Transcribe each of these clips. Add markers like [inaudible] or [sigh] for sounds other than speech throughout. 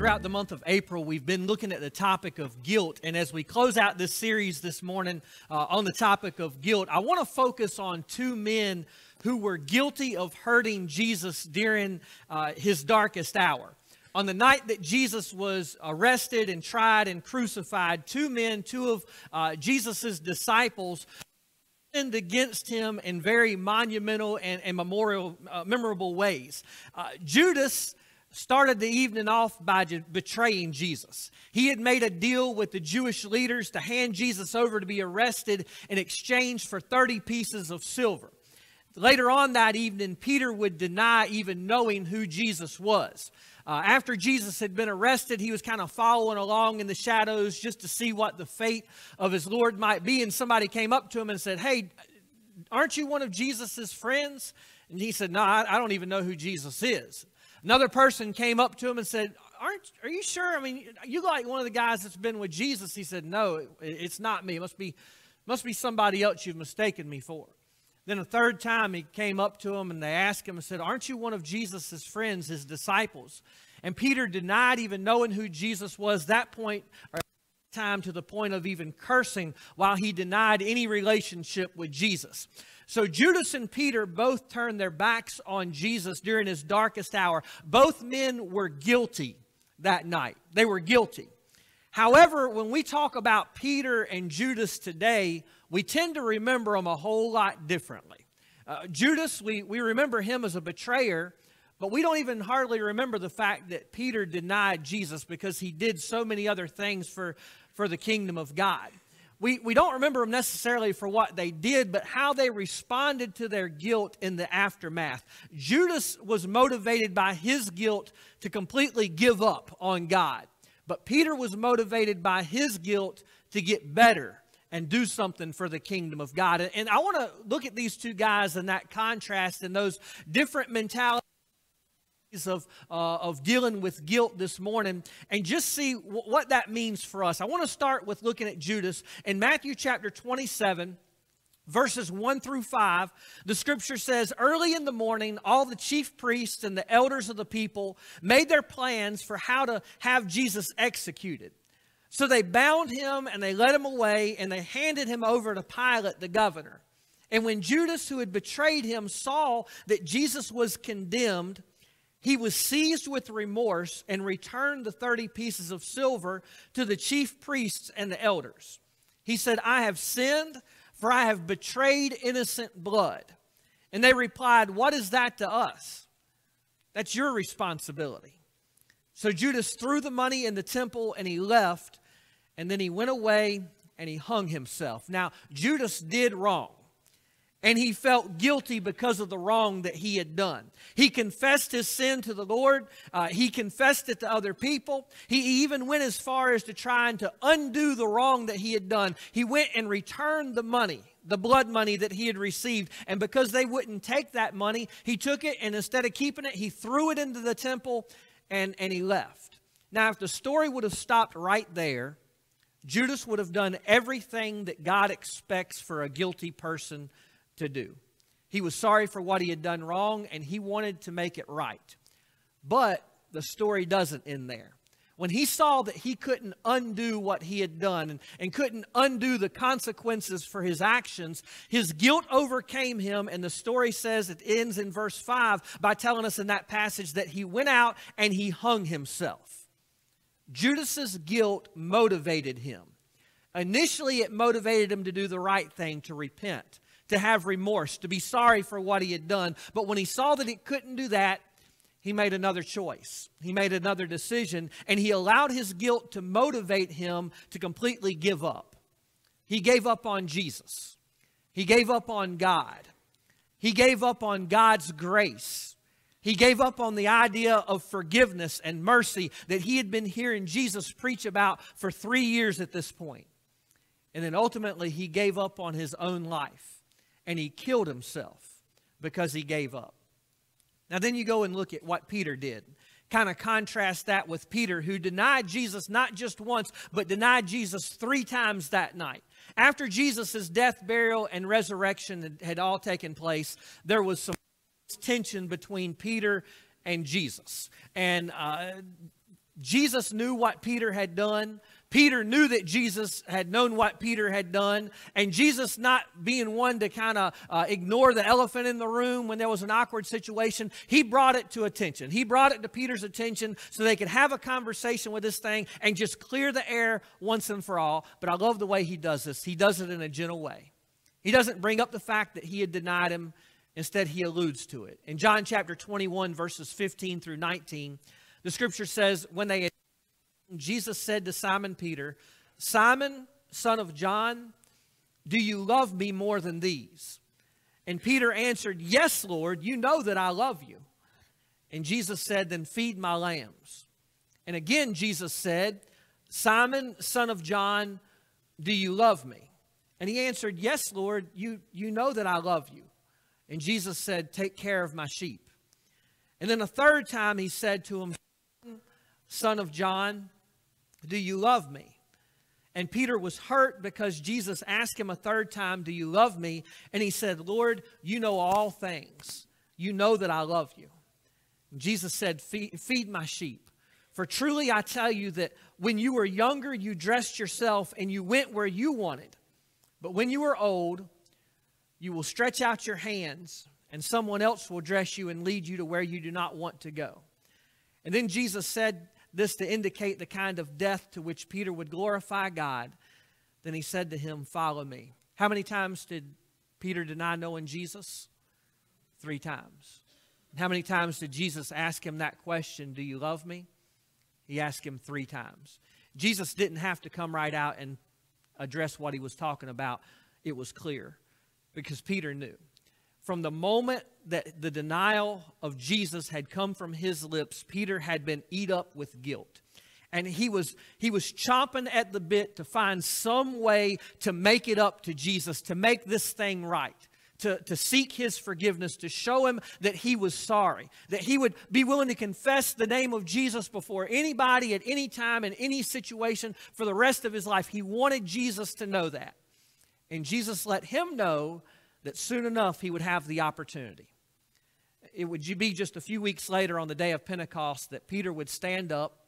throughout the month of April, we've been looking at the topic of guilt. And as we close out this series this morning uh, on the topic of guilt, I want to focus on two men who were guilty of hurting Jesus during uh, his darkest hour. On the night that Jesus was arrested and tried and crucified, two men, two of uh, Jesus' disciples, sinned against him in very monumental and, and memorial, uh, memorable ways. Uh, Judas started the evening off by betraying Jesus. He had made a deal with the Jewish leaders to hand Jesus over to be arrested in exchange for 30 pieces of silver. Later on that evening, Peter would deny even knowing who Jesus was. Uh, after Jesus had been arrested, he was kind of following along in the shadows just to see what the fate of his Lord might be. And somebody came up to him and said, Hey, aren't you one of Jesus's friends? And he said, No, I, I don't even know who Jesus is. Another person came up to him and said, Aren't, are you sure? I mean, you like one of the guys that's been with Jesus? He said, No, it, it's not me. It must be, must be somebody else you've mistaken me for. Then a third time he came up to him and they asked him and said, Aren't you one of Jesus' friends, his disciples? And Peter denied even knowing who Jesus was that point or time to the point of even cursing while he denied any relationship with Jesus. So Judas and Peter both turned their backs on Jesus during his darkest hour. Both men were guilty that night. They were guilty. However, when we talk about Peter and Judas today, we tend to remember them a whole lot differently. Uh, Judas, we, we remember him as a betrayer, but we don't even hardly remember the fact that Peter denied Jesus because he did so many other things for, for the kingdom of God we, we don't remember them necessarily for what they did, but how they responded to their guilt in the aftermath. Judas was motivated by his guilt to completely give up on God, but Peter was motivated by his guilt to get better and do something for the kingdom of God. And I want to look at these two guys and that contrast and those different mentalities of, uh, of dealing with guilt this morning and just see w- what that means for us. I want to start with looking at Judas. In Matthew chapter 27, verses 1 through 5, the scripture says, Early in the morning, all the chief priests and the elders of the people made their plans for how to have Jesus executed. So they bound him and they led him away and they handed him over to Pilate, the governor. And when Judas, who had betrayed him, saw that Jesus was condemned, he was seized with remorse and returned the 30 pieces of silver to the chief priests and the elders. He said, I have sinned, for I have betrayed innocent blood. And they replied, What is that to us? That's your responsibility. So Judas threw the money in the temple and he left, and then he went away and he hung himself. Now, Judas did wrong and he felt guilty because of the wrong that he had done. He confessed his sin to the Lord. Uh, he confessed it to other people. He even went as far as to trying to undo the wrong that he had done. He went and returned the money, the blood money that he had received. And because they wouldn't take that money, he took it and instead of keeping it, he threw it into the temple and, and he left. Now, if the story would have stopped right there, Judas would have done everything that God expects for a guilty person to do. He was sorry for what he had done wrong and he wanted to make it right. But the story doesn't end there. When he saw that he couldn't undo what he had done and, and couldn't undo the consequences for his actions, his guilt overcame him. And the story says it ends in verse 5 by telling us in that passage that he went out and he hung himself. Judas's guilt motivated him. Initially, it motivated him to do the right thing, to repent to have remorse, to be sorry for what he had done. But when he saw that he couldn't do that, he made another choice. He made another decision, and he allowed his guilt to motivate him to completely give up. He gave up on Jesus, he gave up on God, he gave up on God's grace. He gave up on the idea of forgiveness and mercy that he had been hearing Jesus preach about for three years at this point. And then ultimately, he gave up on his own life and he killed himself because he gave up. Now, then you go and look at what Peter did. Kind of contrast that with Peter, who denied Jesus not just once, but denied Jesus three times that night. After Jesus' death, burial, and resurrection had all taken place, there was some tension between Peter and Jesus. And uh, Jesus knew what Peter had done. Peter knew that Jesus had known what Peter had done, and Jesus, not being one to kind of uh, ignore the elephant in the room when there was an awkward situation, he brought it to attention. He brought it to Peter's attention so they could have a conversation with this thing and just clear the air once and for all. But I love the way he does this. He does it in a gentle way. He doesn't bring up the fact that he had denied him, instead, he alludes to it. In John chapter 21, verses 15 through 19, the scripture says, When they Jesus said to Simon Peter, Simon, son of John, do you love me more than these? And Peter answered, Yes, Lord, you know that I love you. And Jesus said, Then feed my lambs. And again, Jesus said, Simon, son of John, do you love me? And he answered, Yes, Lord, you, you know that I love you. And Jesus said, Take care of my sheep. And then a third time he said to him, Son of John, do you love me? And Peter was hurt because Jesus asked him a third time, Do you love me? And he said, Lord, you know all things. You know that I love you. And Jesus said, feed, feed my sheep. For truly I tell you that when you were younger, you dressed yourself and you went where you wanted. But when you are old, you will stretch out your hands, and someone else will dress you and lead you to where you do not want to go. And then Jesus said, this to indicate the kind of death to which Peter would glorify God. Then he said to him, Follow me. How many times did Peter deny knowing Jesus? Three times. How many times did Jesus ask him that question, Do you love me? He asked him three times. Jesus didn't have to come right out and address what he was talking about. It was clear because Peter knew from the moment that the denial of Jesus had come from his lips, Peter had been eat up with guilt. And he was, he was chomping at the bit to find some way to make it up to Jesus, to make this thing right. To, to seek his forgiveness, to show him that he was sorry, that he would be willing to confess the name of Jesus before anybody at any time in any situation for the rest of his life. He wanted Jesus to know that. And Jesus let him know that soon enough he would have the opportunity. It would be just a few weeks later on the day of Pentecost that Peter would stand up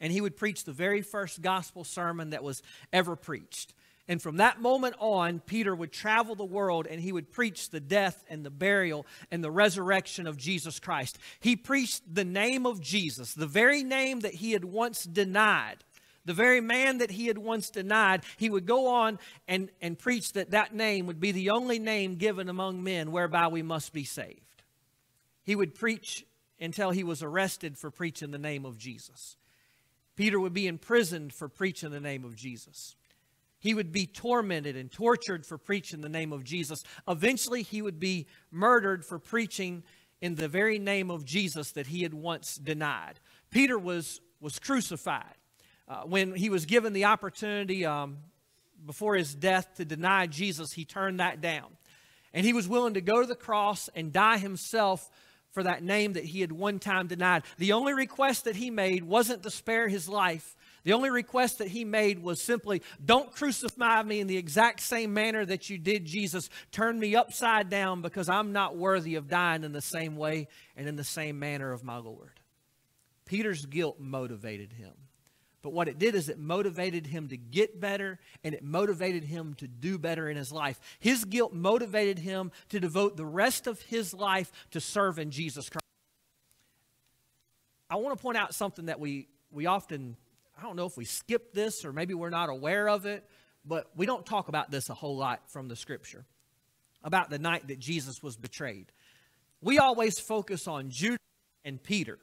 and he would preach the very first gospel sermon that was ever preached. And from that moment on, Peter would travel the world and he would preach the death and the burial and the resurrection of Jesus Christ. He preached the name of Jesus, the very name that he had once denied the very man that he had once denied, he would go on and, and preach that that name would be the only name given among men whereby we must be saved. He would preach until he was arrested for preaching the name of Jesus. Peter would be imprisoned for preaching the name of Jesus. He would be tormented and tortured for preaching the name of Jesus. Eventually, he would be murdered for preaching in the very name of Jesus that he had once denied. Peter was, was crucified uh, when he was given the opportunity um, before his death to deny Jesus, he turned that down. And he was willing to go to the cross and die himself for that name that he had one time denied. The only request that he made wasn't to spare his life. The only request that he made was simply, don't crucify me in the exact same manner that you did Jesus. Turn me upside down because I'm not worthy of dying in the same way and in the same manner of my Lord. Peter's guilt motivated him. But what it did is it motivated him to get better and it motivated him to do better in his life. His guilt motivated him to devote the rest of his life to serving Jesus Christ. I want to point out something that we, we often, I don't know if we skip this or maybe we're not aware of it, but we don't talk about this a whole lot from the scripture about the night that Jesus was betrayed. We always focus on Judas and Peter,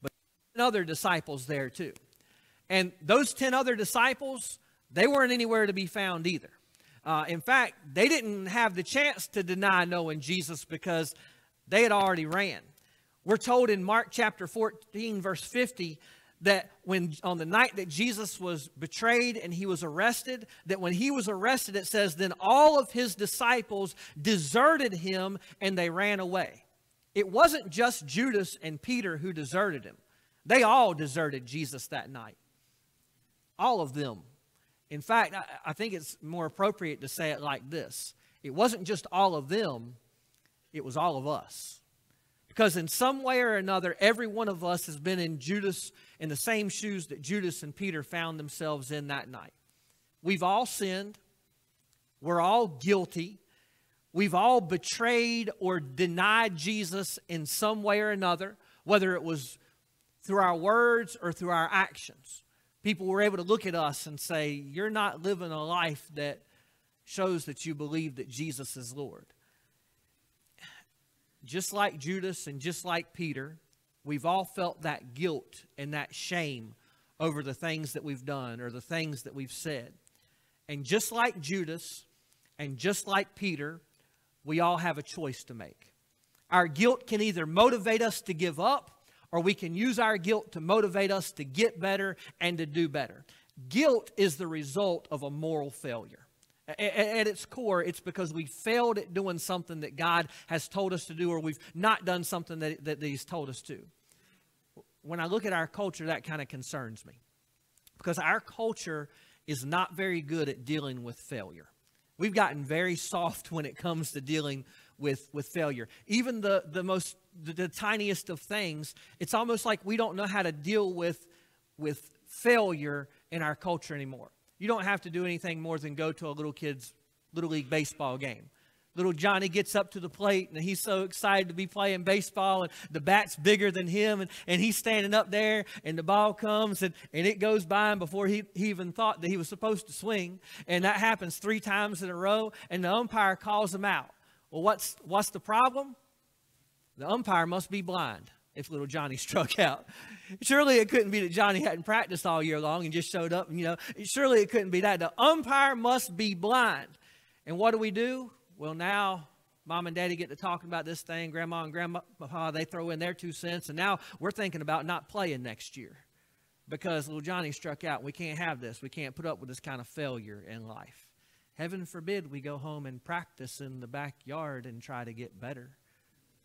but other disciples there too. And those 10 other disciples, they weren't anywhere to be found either. Uh, in fact, they didn't have the chance to deny knowing Jesus because they had already ran. We're told in Mark chapter 14, verse 50, that when on the night that Jesus was betrayed and he was arrested, that when he was arrested, it says, then all of his disciples deserted him and they ran away. It wasn't just Judas and Peter who deserted him, they all deserted Jesus that night all of them. In fact, I, I think it's more appropriate to say it like this it wasn't just all of them, it was all of us. Because in some way or another, every one of us has been in Judas, in the same shoes that Judas and Peter found themselves in that night. We've all sinned. We're all guilty. We've all betrayed or denied Jesus in some way or another, whether it was through our words or through our actions. People were able to look at us and say, You're not living a life that shows that you believe that Jesus is Lord just like Judas and just like Peter, we've all felt that guilt and that shame over the things that we've done or the things that we've said. And just like Judas and just like Peter, we all have a choice to make. Our guilt can either motivate us to give up or we can use our guilt to motivate us to get better and to do better. Guilt is the result of a moral failure. At its core, it's because we failed at doing something that God has told us to do, or we've not done something that, that He's told us to. When I look at our culture, that kind of concerns me. Because our culture is not very good at dealing with failure. We've gotten very soft [laughs] when it comes to dealing with, with failure. Even the, the most, the, the tiniest of things, it's almost like we don't know how to deal with, with failure in our culture anymore. You don't have to do anything more than go to a little kid's little league baseball game. Little Johnny gets up to the plate and he's so excited to be playing baseball and the bat's bigger than him and, and he's standing up there and the ball comes and, and it goes by him before he, he even thought that he was supposed to swing. And that happens three times in a row and the umpire calls him out. Well, what's, what's the problem? The umpire must be blind if little Johnny [laughs] struck out. Surely it couldn't be that Johnny hadn't practiced all year long and just showed up. You know, surely it couldn't be that. The umpire must be blind. And what do we do? Well, now mom and daddy get to talking about this thing. Grandma and grandpa, they throw in their two cents. And now we're thinking about not playing next year because little Johnny struck out. We can't have this. We can't put up with this kind of failure in life. Heaven forbid we go home and practice in the backyard and try to get better.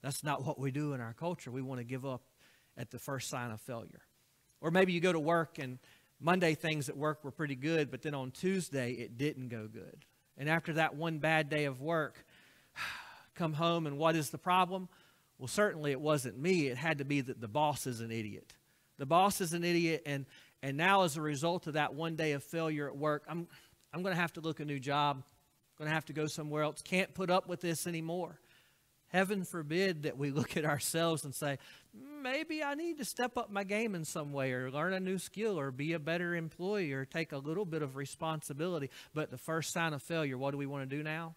That's not what we do in our culture. We want to give up at the first sign of failure. Or maybe you go to work and Monday things at work were pretty good, but then on Tuesday it didn't go good. And after that one bad day of work, [sighs] come home and what is the problem? Well, certainly it wasn't me. It had to be that the boss is an idiot. The boss is an idiot, and, and now as a result of that one day of failure at work, I'm, I'm going to have to look a new job. I'm going to have to go somewhere else. Can't put up with this anymore. Heaven forbid that we [laughs] look at ourselves and say, maybe I need to step up my game in some way or learn a new skill or be a better employee or take a little bit of responsibility. But the first sign of failure, what do we want to do now?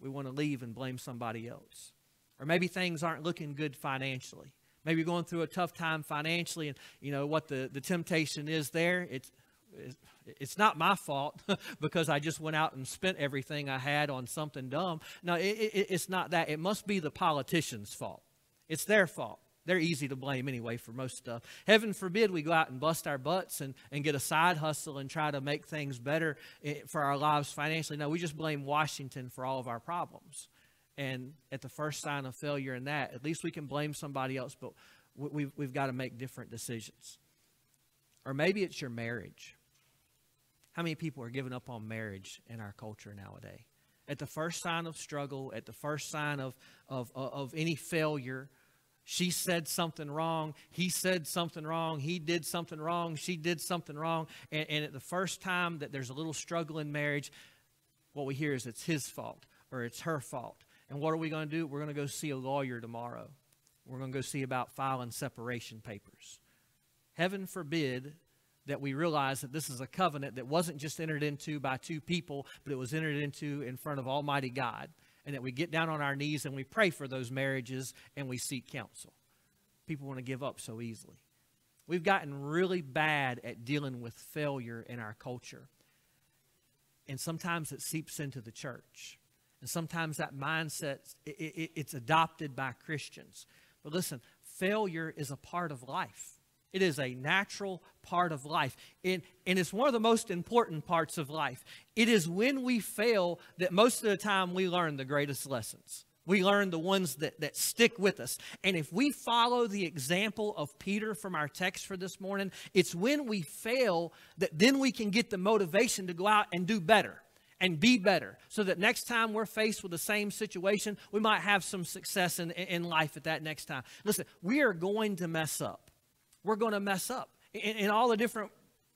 We want to leave and blame somebody else. Or maybe things aren't looking good financially. Maybe you're going through a tough time financially, and you know what the, the temptation is there. It's, it's not my fault [laughs] because I just went out and spent everything I had on something dumb. No, it, it, it's not that. It must be the politician's fault. It's their fault. They're easy to blame anyway for most stuff. Heaven forbid we go out and bust our butts and, and get a side hustle and try to make things better eh, for our lives financially. No, we just blame Washington for all of our problems. And at the first sign of failure in that, at least we can blame somebody else, but we've, we've got to make different decisions. Or maybe it's your marriage. How many people are giving up on marriage in our culture nowadays? At the first sign of struggle, at the first sign of, of, of any failure, she said something wrong. He said something wrong. He did something wrong. She did something wrong. And, and at the first time that there's a little struggle in marriage, what we hear is it's his fault or it's her fault. And what are we going to do? We're going to go see a lawyer tomorrow. We're going to go see about filing separation papers. Heaven forbid that we realize that this is a covenant that wasn't just entered into by two people, but it was entered into in front of Almighty God. And that we get down on our knees and we pray for those marriages and we seek counsel. People want to give up so easily. We've gotten really bad at dealing with failure in our culture. And sometimes it seeps into the church. And sometimes that mindset, it, it, it's adopted by Christians. But listen, failure is a part of life. It is a natural part of life. And, and it's one of the most important parts of life. It is when we fail that most of the time we learn the greatest lessons. We learn the ones that, that stick with us. And if we follow the example of Peter from our text for this morning, it's when we fail that then we can get the motivation to go out and do better and be better so that next time we're faced with the same situation, we might have some success in, in life at that next time. Listen, we are going to mess up. We're going to mess up in, in all the different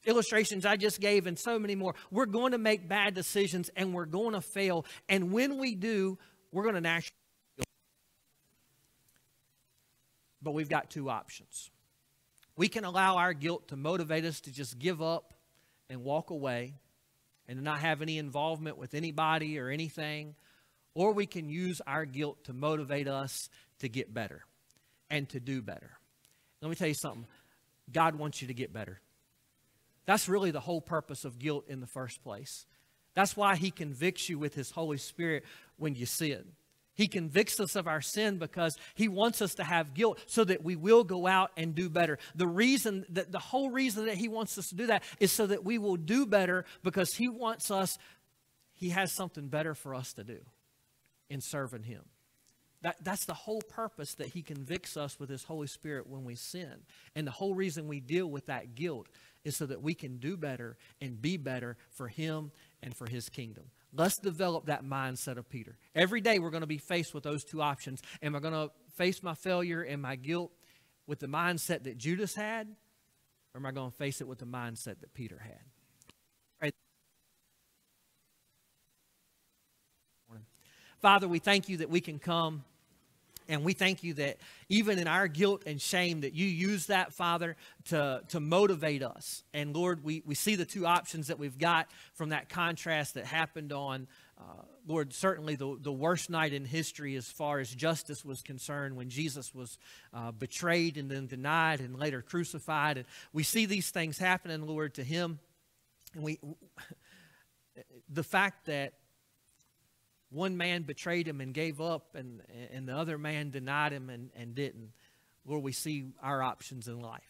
illustrations I just gave and so many more. We're going to make bad decisions and we're going to fail. And when we do, we're going to naturally. But we've got two options. We can allow our guilt to motivate us to just give up and walk away and not have any involvement with anybody or anything. Or we can use our guilt to motivate us to get better and to do better. Let me tell you something God wants you to get better. That's really the whole purpose of guilt in the first place. That's why He convicts you with His Holy Spirit when you sin. He convicts us of our sin because He wants us to have guilt so that we will go out and do better. The reason that the whole reason that He wants us to do that is so that we will do better because He wants us, He has something better for us to do in serving Him. That, that's the whole purpose that He convicts us with His Holy Spirit when we sin. And the whole reason we deal with that guilt is so that we can do better and be better for Him and for His kingdom. Let's develop that mindset of Peter. Every day we're going to be faced with those two options. Am I going to face my failure and my guilt with the mindset that Judas had? Or am I going to face it with the mindset that Peter had? Right. Father, we thank you that we can come and we thank you that even in our guilt and shame, that you use that, Father, to, to motivate us. And Lord, we, we see the two options that we've got from that contrast that happened on, uh, Lord, certainly the, the worst night in history as far as justice was concerned when Jesus was uh, betrayed and then denied and later crucified. And we see these things happening, Lord, to him. And we, [laughs] the fact that one man betrayed him and gave up, and, and the other man denied him and, and didn't. Lord, we see our options in life.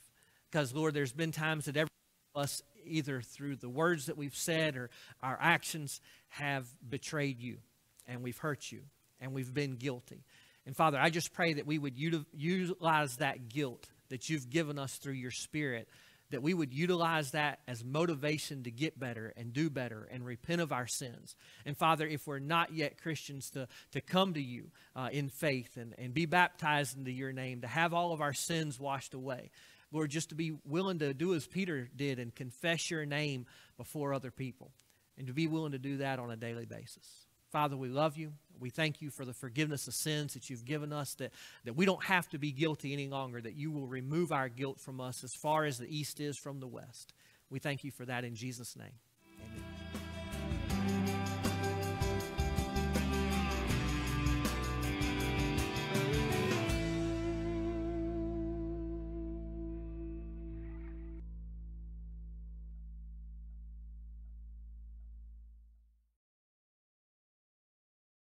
Because, Lord, there's been times that every one of us, either through the words that we've said or our actions, have betrayed you, and we've hurt you, and we've been guilty. And, Father, I just pray that we would utilize that guilt that you've given us through your Spirit that we would utilize that as motivation to get better and do better and repent of our sins. And Father, if we're not yet Christians, to, to come to you uh, in faith and, and be baptized into your name, to have all of our sins washed away. Lord, just to be willing to do as Peter did and confess your name before other people, and to be willing to do that on a daily basis. Father, we love you. We thank you for the forgiveness of sins that you've given us, that, that we don't have to be guilty any longer, that you will remove our guilt from us as far as the east is from the west. We thank you for that in Jesus' name. Amen.